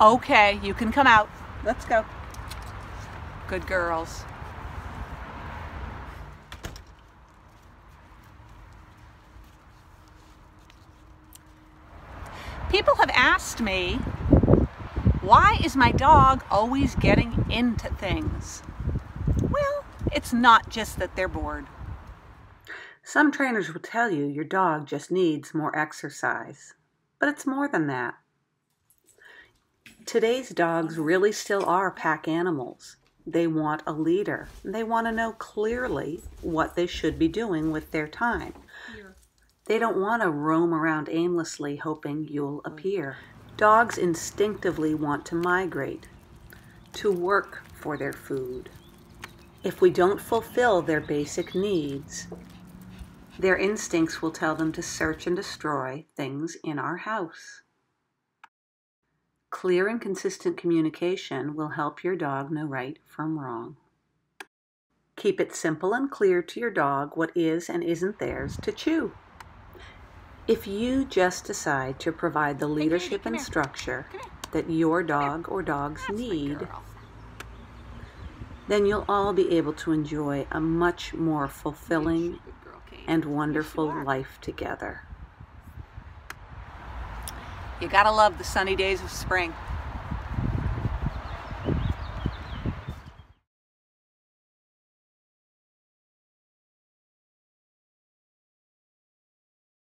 Okay, you can come out. Let's go. Good girls. People have asked me, why is my dog always getting into things? Well, it's not just that they're bored. Some trainers will tell you your dog just needs more exercise, but it's more than that. Today's dogs really still are pack animals. They want a leader. They want to know clearly what they should be doing with their time. They don't want to roam around aimlessly hoping you'll appear. Dogs instinctively want to migrate, to work for their food. If we don't fulfill their basic needs, their instincts will tell them to search and destroy things in our house. Clear and consistent communication will help your dog know right from wrong. Keep it simple and clear to your dog what is and isn't theirs to chew. If you just decide to provide the leadership and structure that your dog or dogs need, then you'll all be able to enjoy a much more fulfilling and wonderful life together. You gotta love the sunny days of spring.